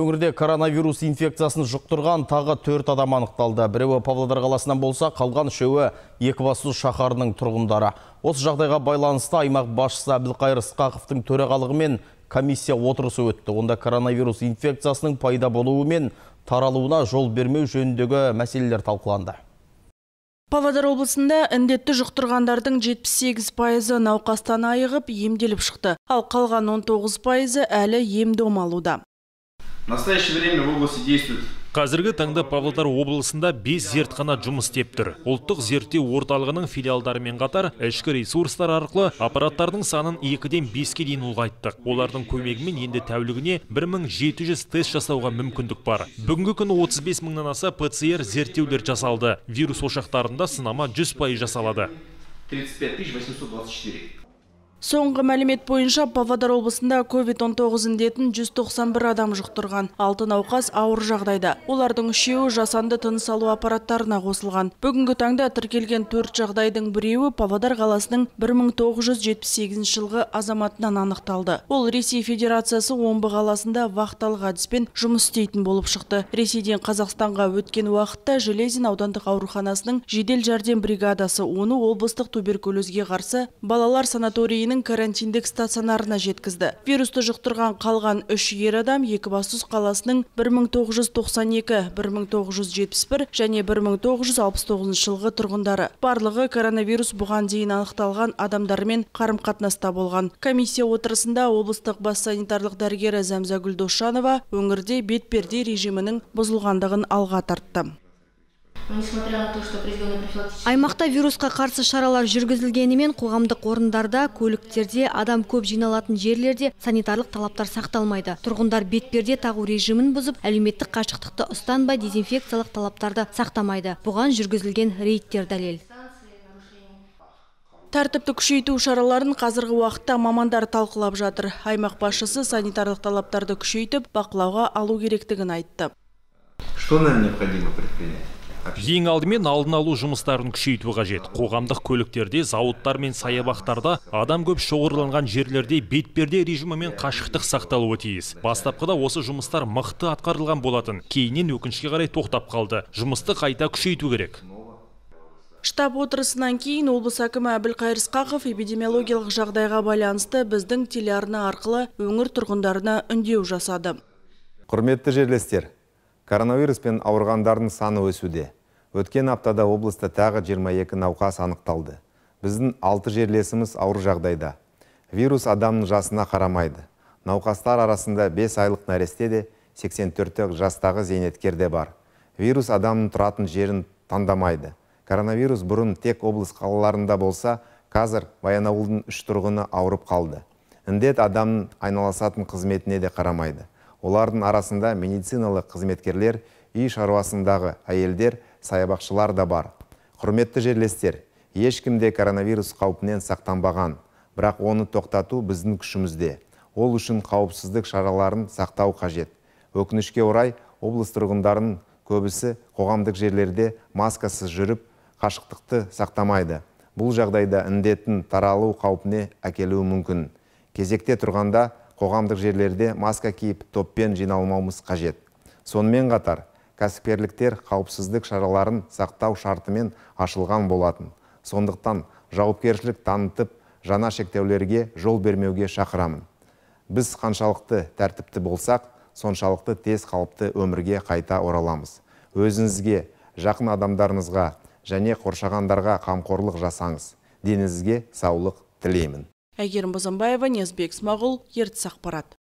Өңірде коронавирус инфекциясын жұқтырған тағы төрт адам анықталды. Біреуі Павлодар қаласынан болса, қалған үшеуі Екібастұз шаһарының тұрғындары. Осы жағдайға байланысты аймақ басшысы Әбілқайыр Ысқақовтың төрағалығымен комиссия отырысы өтті. Онда коронавирус инфекциясының пайда болуы мен таралуына жол бермеу жөніндегі мәселелер талқыланды. Павлодар облысында індетті жұқтырғандардың 78 пайызы науқастан айығып емделіп шықты, ал қалған 19 пайызы әлі ем алуда. В настоящее время в области действует Қазіргі таңда Павлодар облысында 5 зертхана жұмыс істеп тұр. Ұлттық зерттеу орталығының филиалдарымен қатар ішкі ресурстар арқылы аппараттардың санын 2-ден 5-ке дейін ұлғайттық. Олардың көмегімен енді тәулігіне 1700 тест жасауға мүмкіндік бар. Бүгінгі күні 35 мыңнан аса ПЦР зерттеулер жасалды. Вирус ошақтарында сынама 100% жасалады. 35 824. Соңғы мәлімет бойынша Павлодар облысында COVID-19 індетін 191 адам жұқтырған. Алты науқас ауыр жағдайда. Олардың үшеуі жасанды тыныс алу аппараттарына қосылған. Бүгінгі таңда тіркелген төрт жағдайдың біреуі Павлодар қаласының 1978 жылғы азаматынан анықталды. Ол Ресей Федерациясы Омбы қаласында вақталық әдіспен жұмыс істейтін болып шықты. Ресейден Қазақстанға өткен уақытта Железин аудандық ауруханасының жедел жәрдем бригадасы оны облыстық туберкулезге қарсы балалар санаторийінің карантиндік стационарына жеткізді. Вирусты жұқтырған қалған үш ер адам Екібастұз қаласының 1992, 1971 және 1969 жылғы тұрғындары. Барлығы коронавирус бұған дейін анықталған адамдармен қарым-қатынаста болған. Комиссия отырысында облыстық бас санитарлық дәрігері Зәмзагүл Досжанова өңірде бетперде режимінің бұзылғандығын алға тартты. Аймақта вирусқа қарсы шаралар жүргізілгенімен қоғамдық орындарда, көліктерде, адам көп жиналатын жерлерде санитарлық талаптар сақталмайды. Тұрғындар бетперде тағу режимін бұзып, әлеуметтік қашықтықты ұстанбай дезинфекциялық талаптарды сақтамайды. Бұған жүргізілген рейдтер дәлел. Тәртіпті күшейту шараларын қазіргі уақытта мамандар талқылап жатыр. Аймақ басшысы санитарлық талаптарды күшейтіп, бақылауға алу керектігін айтты. Что нам необходимо предпринять? Ең алдымен алдын алу жұмыстарын күшейту қажет. Қоғамдық көліктерде, зауыттар мен саябақтарда, адам көп шоғырланған жерлерде бетперде режимі мен қашықтық сақталуы тиіс. Бастапқыда осы жұмыстар мықты атқарылған болатын. Кейіннен өкінішке қарай тоқтап қалды. Жұмысты қайта күшейту керек. Штаб отырысынан кейін облыс әкімі Әбілқайыр Ысқақов эпидемиологиялық жағдайға байланысты біздің телеарна арқылы өңір тұрғындарына үндеу жасады. Құрметті жерлестер, коронавируспен ауырғандардың саны өсуде. Өткен аптада облыста тағы 22 науқас анықталды. Біздің 6 жерлесіміз ауыр жағдайда. Вирус адамның жасына қарамайды. Науқастар арасында 5 айлық нәресте де 84 жастағы зейнеткер де бар. Вирус адамның тұратын жерін таңдамайды. Коронавирус бұрын тек облыс қалаларында болса, қазір Баянауылдың үш тұрғыны ауырып қалды. Індет адамның айналасатын қызметіне де қарамайды. Олардың арасында медициналық қызметкерлер, үй шаруасындағы әйелдер, саябақшылар да бар. Құрметті жерлестер, ешкімде коронавирус қауіпінен сақтанбаған, бірақ оны тоқтату біздің күшімізде. Ол үшін қауіпсіздік шараларын сақтау қажет. Өкінішке орай, облыс тұрғындарының көбісі қоғамдық жерлерде маскасыз жүріп, қашықтықты сақтамайды. Бұл жағдайда індеттің таралу қаупіне әкелуі мүмкін. Кезекте тұрғанда қоғамдық жерлерде маска киіп топпен жиналмауымыз қажет. Сонымен қатар, кәсіпкерліктер қауіпсіздік шараларын сақтау шартымен ашылған болатын. Сондықтан жауапкершілік танытып, жаңа шектеулерге жол бермеуге шақырамын. Біз қаншалықты тәртіпті болсақ, соншалықты тез қалыпты өмірге қайта ораламыз. Өзіңізге, жақын адамдарыңызға және қоршағандарға қамқорлық жасаңыз. Деніңізге саулық тілеймін. Әйгерім Бозанбаева, Незбек Смағұл, Ертіс ақпарат.